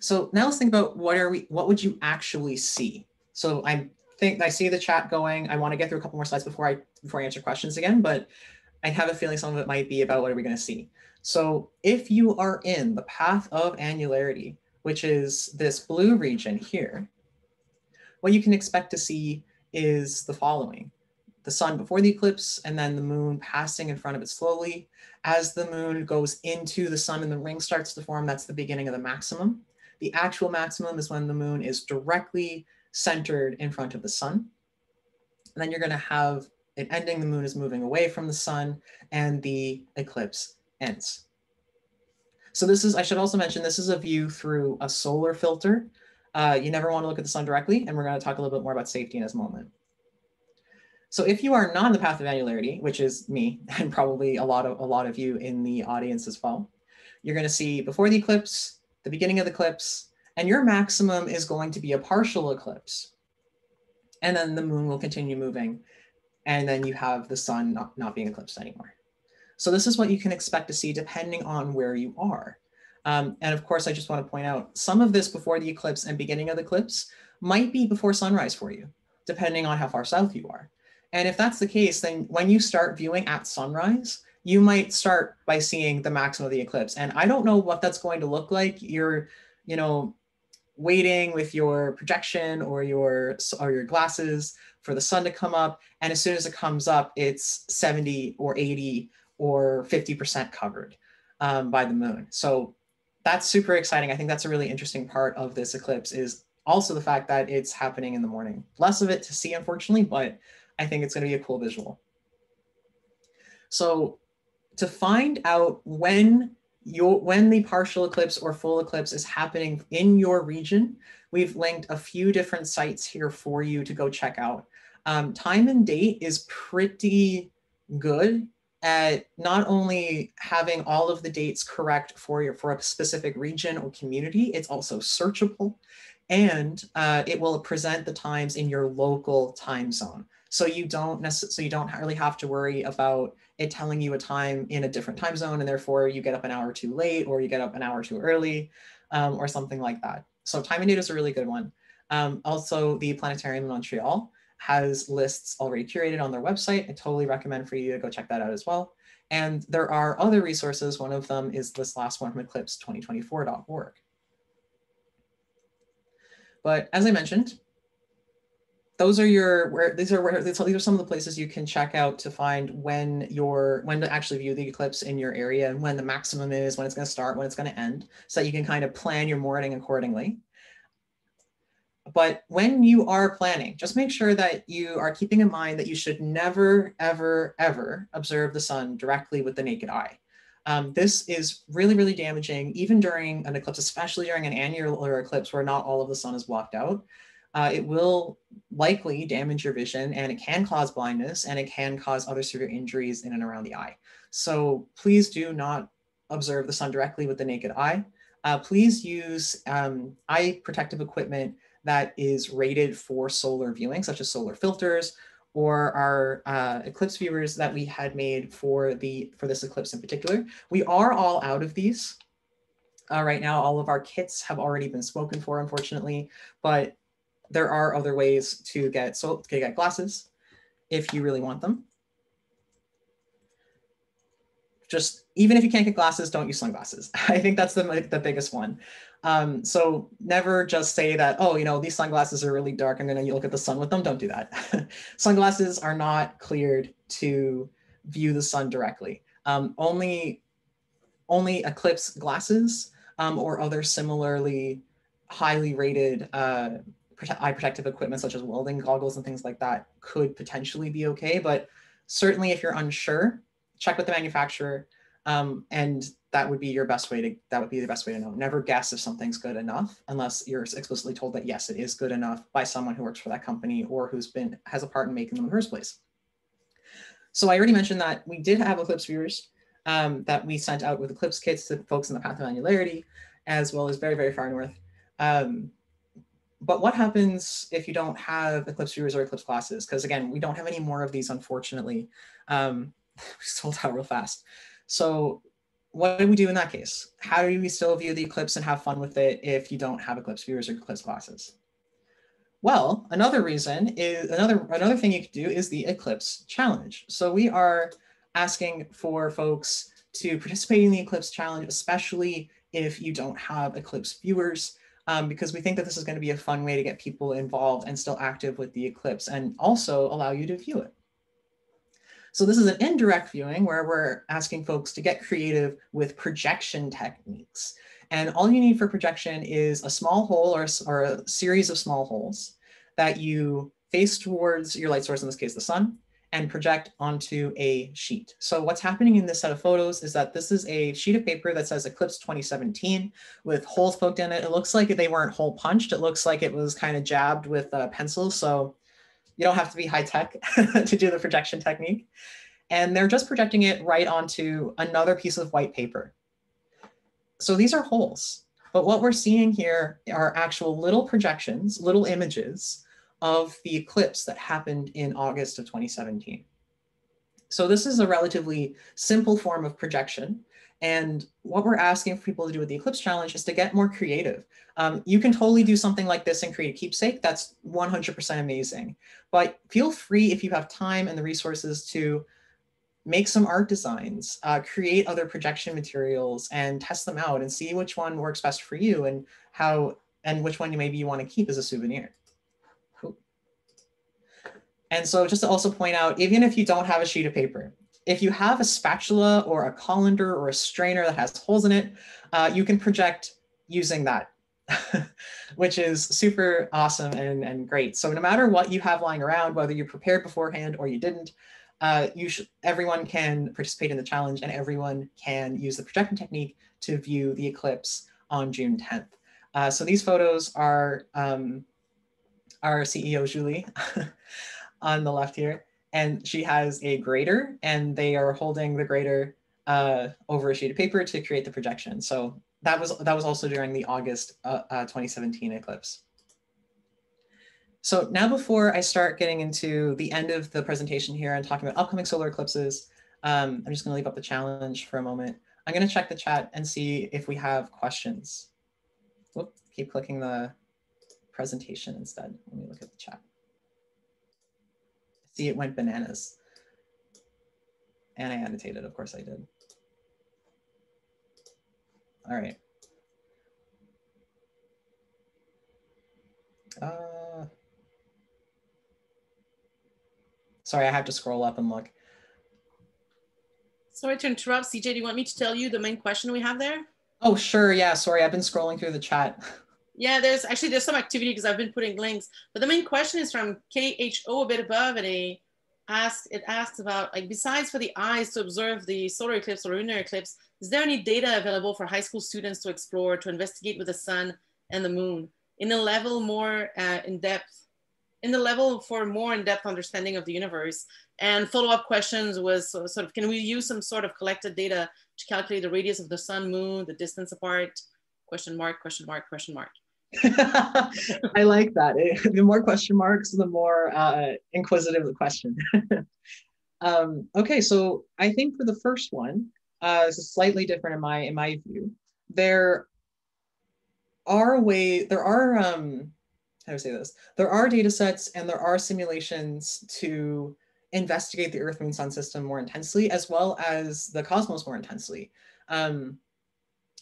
So now let's think about what are we what would you actually see? So I think I see the chat going. I want to get through a couple more slides before I before I answer questions again, but I have a feeling some of it might be about what are we going to see. So if you are in the path of annularity, which is this blue region here, what you can expect to see is the following. The sun before the eclipse and then the moon passing in front of it slowly. As the moon goes into the sun and the ring starts to form, that's the beginning of the maximum. The actual maximum is when the moon is directly centered in front of the sun. And then you're gonna have it ending, the moon is moving away from the sun and the eclipse ends. So this is, I should also mention, this is a view through a solar filter. Uh, you never want to look at the sun directly, and we're going to talk a little bit more about safety in this moment. So if you are not in the path of annularity, which is me and probably a lot of a lot of you in the audience as well, you're going to see before the eclipse, the beginning of the eclipse, and your maximum is going to be a partial eclipse. And then the moon will continue moving, and then you have the sun not, not being eclipsed anymore. So this is what you can expect to see depending on where you are. Um, and of course, I just want to point out some of this before the eclipse and beginning of the eclipse might be before sunrise for you, depending on how far south you are. And if that's the case, then when you start viewing at sunrise, you might start by seeing the maximum of the eclipse. And I don't know what that's going to look like. You're, you know, waiting with your projection or your or your glasses for the sun to come up. And as soon as it comes up, it's 70 or 80 or 50% covered um, by the moon. So that's super exciting. I think that's a really interesting part of this eclipse is also the fact that it's happening in the morning. Less of it to see, unfortunately, but I think it's going to be a cool visual. So to find out when your, when the partial eclipse or full eclipse is happening in your region, we've linked a few different sites here for you to go check out. Um, time and date is pretty good at not only having all of the dates correct for your for a specific region or community, it's also searchable and uh, it will present the times in your local time zone. So you don't necessarily, so you don't really have to worry about it telling you a time in a different time zone and therefore you get up an hour too late or you get up an hour too early um, or something like that. So time and date is a really good one. Um, also the Planetarium in Montreal has lists already curated on their website. I totally recommend for you to go check that out as well. And there are other resources. One of them is this last one from eclipse2024.org. But as I mentioned, those are your where these are where these are some of the places you can check out to find when your when to actually view the eclipse in your area and when the maximum is, when it's going to start, when it's going to end, so that you can kind of plan your morning accordingly. But when you are planning, just make sure that you are keeping in mind that you should never, ever, ever observe the sun directly with the naked eye. Um, this is really, really damaging, even during an eclipse, especially during an annular eclipse where not all of the sun is blocked out. Uh, it will likely damage your vision and it can cause blindness and it can cause other severe injuries in and around the eye. So please do not observe the sun directly with the naked eye. Uh, please use um, eye protective equipment that is rated for solar viewing, such as solar filters, or our uh, eclipse viewers that we had made for the for this eclipse in particular. We are all out of these uh, right now. All of our kits have already been spoken for, unfortunately, but there are other ways to get so to get glasses if you really want them. Just even if you can't get glasses, don't use sunglasses. I think that's the, the biggest one. Um, so never just say that, oh, you know, these sunglasses are really dark. I'm going to look at the sun with them. Don't do that. sunglasses are not cleared to view the sun directly. Um, only, only eclipse glasses um, or other similarly highly rated uh, eye protective equipment, such as welding goggles and things like that, could potentially be okay. But certainly, if you're unsure, check with the manufacturer. Um, and that would be your best way to that would be the best way to know never guess if something's good enough unless you're explicitly told that yes it is good enough by someone who works for that company or who's been has a part in making them in the first place so i already mentioned that we did have eclipse viewers um, that we sent out with eclipse kits to folks in the path of annularity as well as very very far north um, but what happens if you don't have eclipse viewers or eclipse classes because again we don't have any more of these unfortunately um, we sold out real fast so what do we do in that case? How do we still view the eclipse and have fun with it if you don't have eclipse viewers or eclipse classes? Well, another reason is another another thing you could do is the eclipse challenge. So we are asking for folks to participate in the eclipse challenge, especially if you don't have eclipse viewers, um, because we think that this is going to be a fun way to get people involved and still active with the eclipse and also allow you to view it. So this is an indirect viewing where we're asking folks to get creative with projection techniques. And all you need for projection is a small hole or, or a series of small holes that you face towards your light source, in this case, the sun, and project onto a sheet. So what's happening in this set of photos is that this is a sheet of paper that says Eclipse 2017 with holes poked in it. It looks like they weren't hole punched. It looks like it was kind of jabbed with a pencil. So you don't have to be high tech to do the projection technique. And they're just projecting it right onto another piece of white paper. So these are holes. But what we're seeing here are actual little projections, little images of the eclipse that happened in August of 2017. So this is a relatively simple form of projection. And what we're asking for people to do with the Eclipse Challenge is to get more creative. Um, you can totally do something like this and create a keepsake. That's 100% amazing. But feel free if you have time and the resources to make some art designs, uh, create other projection materials and test them out and see which one works best for you and how and which one you maybe you want to keep as a souvenir. And so just to also point out, even if you don't have a sheet of paper, if you have a spatula or a colander or a strainer that has holes in it, uh, you can project using that, which is super awesome and, and great. So no matter what you have lying around, whether you prepared beforehand or you didn't, uh, you should, everyone can participate in the challenge and everyone can use the projection technique to view the eclipse on June 10th. Uh, so these photos are um, our CEO, Julie, on the left here, and she has a grater, and they are holding the grater uh, over a sheet of paper to create the projection. So that was, that was also during the August uh, uh 2017 eclipse. So now before I start getting into the end of the presentation here and talking about upcoming solar eclipses, um, I'm just gonna leave up the challenge for a moment. I'm gonna check the chat and see if we have questions. Whoop, keep clicking the presentation instead. Let me look at the chat. See, it went bananas. And I annotated, of course I did. All right. Uh, sorry, I have to scroll up and look. Sorry to interrupt, CJ. Do you want me to tell you the main question we have there? Oh, sure. Yeah, sorry. I've been scrolling through the chat. Yeah, there's actually there's some activity because I've been putting links, but the main question is from KHO a bit above, and it asks it asks about like besides for the eyes to observe the solar eclipse or lunar eclipse, is there any data available for high school students to explore to investigate with the sun and the moon in a level more uh, in depth, in the level for more in-depth understanding of the universe? And follow-up questions was sort of can we use some sort of collected data to calculate the radius of the sun, moon, the distance apart? Question mark, question mark, question mark. I like that. It, the more question marks, the more uh, inquisitive the question. um, okay, so I think for the first one, uh, this is slightly different in my in my view. There are way there are um, how I say this. There are data sets and there are simulations to investigate the Earth Moon Sun system more intensely, as well as the cosmos more intensely. Um,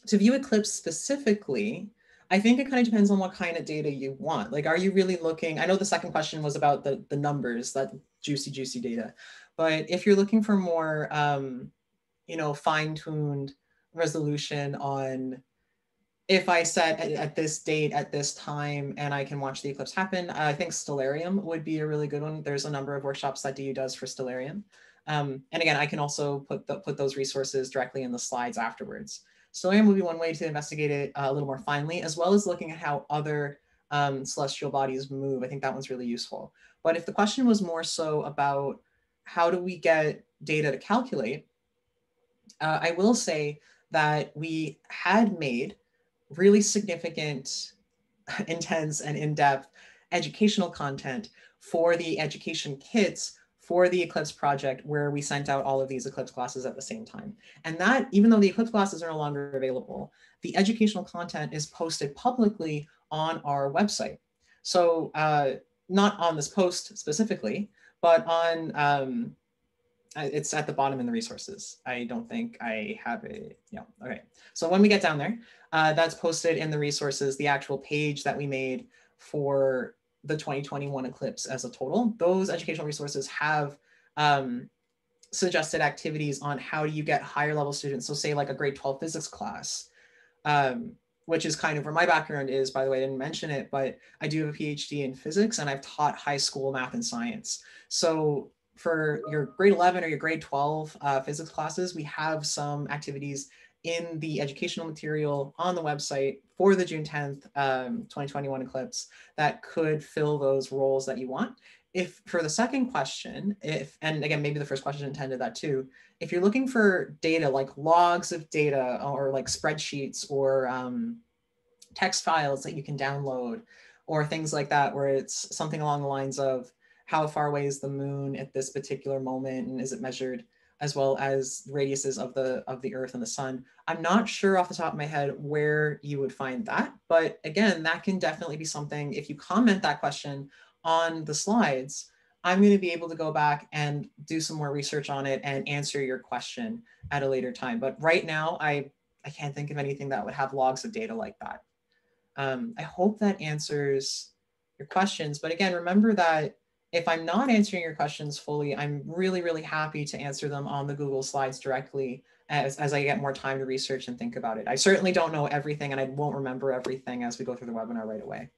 to view eclipse specifically, I think it kind of depends on what kind of data you want. Like, are you really looking? I know the second question was about the, the numbers, that juicy, juicy data. But if you're looking for more, um, you know, fine tuned resolution on if I set at, at, this date, at this time, and I can watch the eclipse happen, I think Stellarium would be a really good one. There's a number of workshops that DU does for Stellarium. Um, and again, I can also put, the, put those resources directly in the slides afterwards. Stellarium would be one way to investigate it uh, a little more finely, as well as looking at how other um, celestial bodies move. I think that one's really useful. But if the question was more so about how do we get data to calculate, uh, I will say that we had made really significant, intense, and in-depth educational content for the education kits for the Eclipse project where we sent out all of these Eclipse classes at the same time. And that, even though the Eclipse classes are no longer available, the educational content is posted publicly on our website. So uh, not on this post specifically, but on, um, it's at the bottom in the resources. I don't think I have it. Yeah, okay. So when we get down there, uh, that's posted in the resources, the actual page that we made for the 2021 eclipse as a total. Those educational resources have um, suggested activities on how do you get higher level students. So say like a grade 12 physics class, um, which is kind of where my background is, by the way, I didn't mention it, but I do have a PhD in physics and I've taught high school math and science. So for your grade 11 or your grade 12 uh, physics classes, we have some activities in the educational material on the website for the June 10th, um, 2021 eclipse that could fill those roles that you want. If for the second question, if, and again, maybe the first question intended that too, if you're looking for data like logs of data or like spreadsheets or um, text files that you can download or things like that, where it's something along the lines of how far away is the moon at this particular moment and is it measured as well as radiuses of the of the earth and the sun. I'm not sure off the top of my head where you would find that but again that can definitely be something if you comment that question on the slides i'm going to be able to go back and do some more research on it and answer your question at a later time. But right now i i can't think of anything that would have logs of data like that. Um, i hope that answers your questions but again remember that if I'm not answering your questions fully, I'm really, really happy to answer them on the Google Slides directly as, as I get more time to research and think about it. I certainly don't know everything and I won't remember everything as we go through the webinar right away.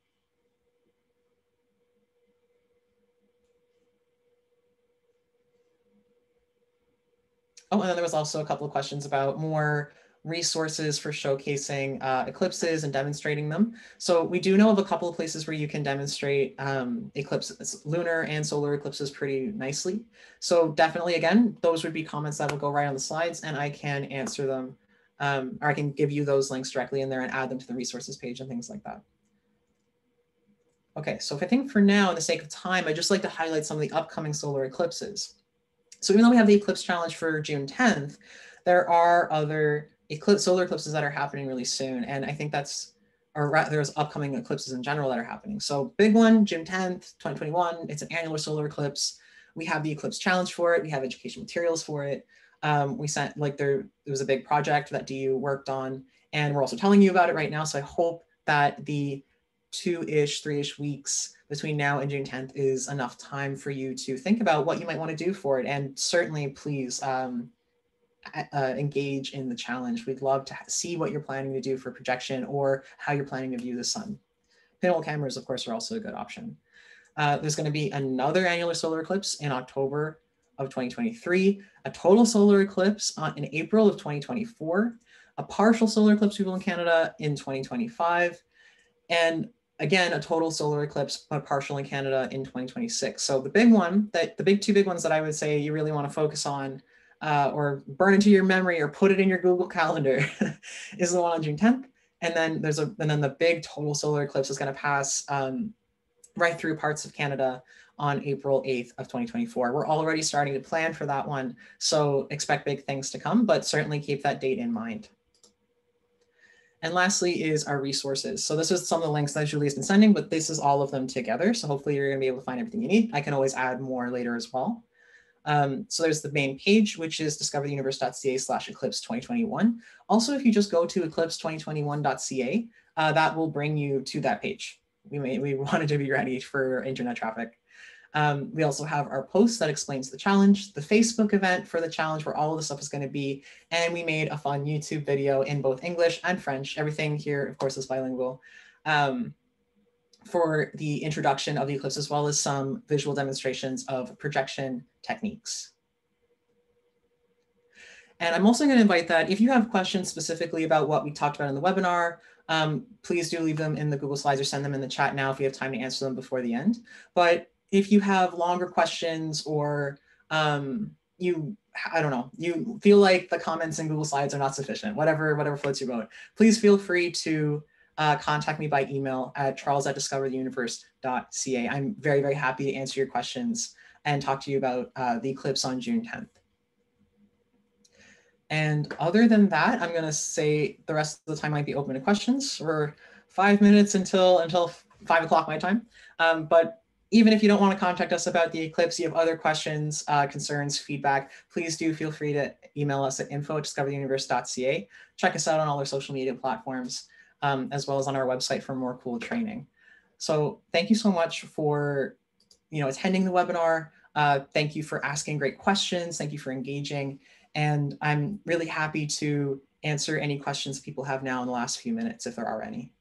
Oh, and then there was also a couple of questions about more resources for showcasing uh, eclipses and demonstrating them. So we do know of a couple of places where you can demonstrate um, eclipses, lunar and solar eclipses pretty nicely. So definitely, again, those would be comments that will go right on the slides and I can answer them um, or I can give you those links directly in there and add them to the resources page and things like that. Okay, so if I think for now, in the sake of time, I'd just like to highlight some of the upcoming solar eclipses. So even though we have the eclipse challenge for June 10th, there are other eclipse, solar eclipses that are happening really soon. And I think that's, or there's upcoming eclipses in general that are happening. So big one, June 10th, 2021, it's an annular solar eclipse. We have the eclipse challenge for it. We have education materials for it. Um, we sent like there, there was a big project that DU worked on and we're also telling you about it right now. So I hope that the two-ish, three-ish weeks between now and June 10th is enough time for you to think about what you might want to do for it. And certainly please um, uh, engage in the challenge. We'd love to see what you're planning to do for projection or how you're planning to view the sun. Pinhole cameras, of course, are also a good option. Uh, there's going to be another annular solar eclipse in October of 2023, a total solar eclipse on, in April of 2024, a partial solar eclipse people in Canada in 2025, and again, a total solar eclipse, but partial in Canada in 2026. So the big one that the big two big ones that I would say you really want to focus on uh, or burn into your memory or put it in your Google Calendar is the one on June 10th. And then there's a, and then the big total solar eclipse is going to pass um, right through parts of Canada on April 8th of 2024. We're already starting to plan for that one. So expect big things to come, but certainly keep that date in mind. And lastly is our resources. So this is some of the links that Julie's been sending, but this is all of them together. So hopefully you're gonna be able to find everything you need. I can always add more later as well. Um, so there's the main page, which is discovertheuniverse.ca slash eclipse 2021. Also, if you just go to eclipse2021.ca, uh, that will bring you to that page. We, may, we wanted to be ready for internet traffic. Um, we also have our post that explains the challenge, the Facebook event for the challenge where all of the stuff is going to be, and we made a fun YouTube video in both English and French. Everything here, of course, is bilingual. Um, for the introduction of the eclipse, as well as some visual demonstrations of projection techniques. And I'm also going to invite that if you have questions specifically about what we talked about in the webinar, um, please do leave them in the Google Slides or send them in the chat now if we have time to answer them before the end. But if you have longer questions or um, you, I don't know, you feel like the comments in Google Slides are not sufficient, whatever, whatever floats your boat, please feel free to uh, contact me by email at charles at discovertheuniverse.ca. I'm very, very happy to answer your questions and talk to you about uh, the eclipse on June 10th. And other than that, I'm going to say the rest of the time might be open to questions for five minutes until until five o'clock my time. Um, but even if you don't want to contact us about the eclipse, you have other questions, uh, concerns, feedback, please do feel free to email us at info at discovertheuniverse.ca. Check us out on all our social media platforms um, as well as on our website for more cool training. So thank you so much for you know, attending the webinar. Uh, thank you for asking great questions. Thank you for engaging. And I'm really happy to answer any questions people have now in the last few minutes, if there are any.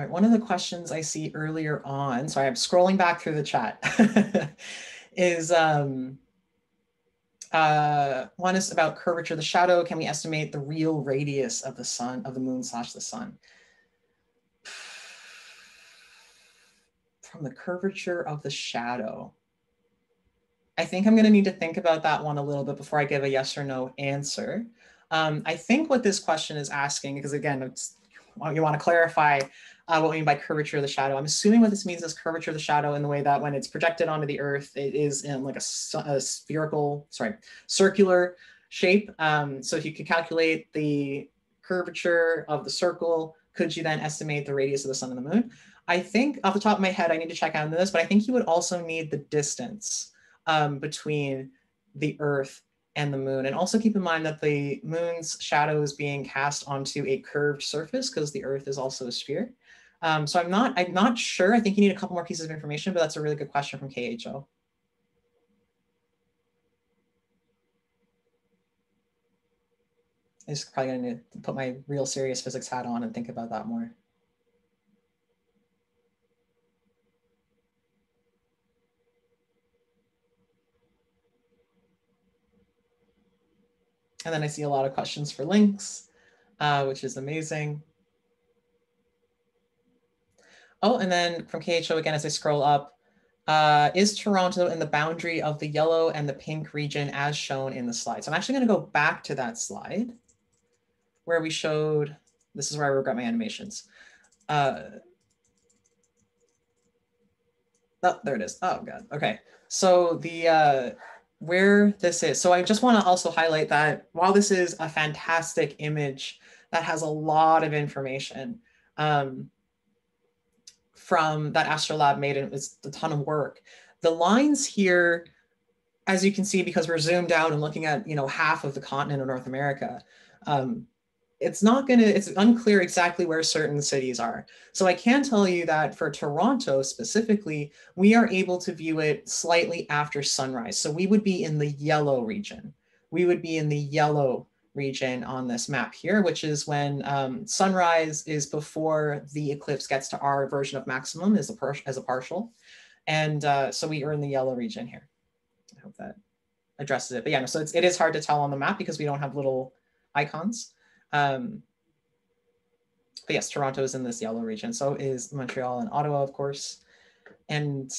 All right, one of the questions I see earlier on, sorry, I'm scrolling back through the chat, is um, uh, one is about curvature of the shadow. Can we estimate the real radius of the sun, of the moon slash the sun? From the curvature of the shadow. I think I'm gonna need to think about that one a little bit before I give a yes or no answer. Um, I think what this question is asking, because again, you want to clarify uh, what we mean by curvature of the shadow. I'm assuming what this means is curvature of the shadow in the way that when it's projected onto the earth, it is in like a, a spherical, sorry, circular shape. Um, so if you could calculate the curvature of the circle, could you then estimate the radius of the sun and the moon? I think off the top of my head, I need to check out this, but I think you would also need the distance um, between the earth and the moon. And also keep in mind that the moon's shadow is being cast onto a curved surface because the earth is also a sphere. Um, so I'm not, I'm not sure. I think you need a couple more pieces of information, but that's a really good question from KHO. I'm just probably to put my real serious physics hat on and think about that more. And then I see a lot of questions for links, uh, which is amazing. Oh, and then from KHO again, as I scroll up, uh, is Toronto in the boundary of the yellow and the pink region as shown in the slide? So I'm actually going to go back to that slide where we showed, this is where I regret my animations. Uh, oh, there it is. Oh God. Okay. So the, uh, where this is. So I just want to also highlight that while this is a fantastic image that has a lot of information um, from that Astrolab made, and it was a ton of work. The lines here, as you can see, because we're zoomed out and looking at you know half of the continent of North America, um, it's not going to, it's unclear exactly where certain cities are. So I can tell you that for Toronto specifically, we are able to view it slightly after sunrise. So we would be in the yellow region. We would be in the yellow region on this map here, which is when um, sunrise is before the eclipse gets to our version of maximum as a, as a partial. And uh, so we are in the yellow region here. I hope that addresses it. But yeah, no, so it's, it is hard to tell on the map because we don't have little icons. Um, but yes, Toronto is in this yellow region. So is Montreal and Ottawa, of course. And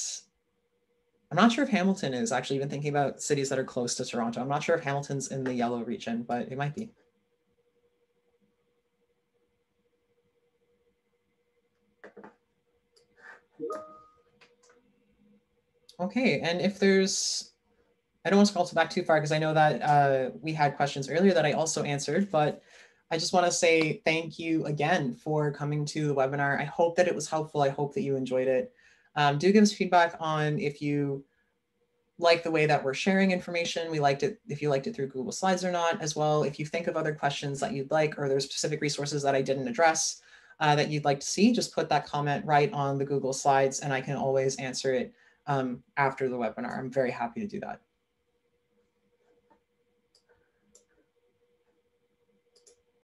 I'm not sure if Hamilton is actually even thinking about cities that are close to Toronto. I'm not sure if Hamilton's in the yellow region, but it might be. Okay, and if there's, I don't want to scroll back too far because I know that uh, we had questions earlier that I also answered, but I just want to say thank you again for coming to the webinar. I hope that it was helpful. I hope that you enjoyed it. Um, do give us feedback on if you like the way that we're sharing information. We liked it if you liked it through Google Slides or not as well. If you think of other questions that you'd like or there's specific resources that I didn't address uh, that you'd like to see, just put that comment right on the Google Slides and I can always answer it um, after the webinar. I'm very happy to do that.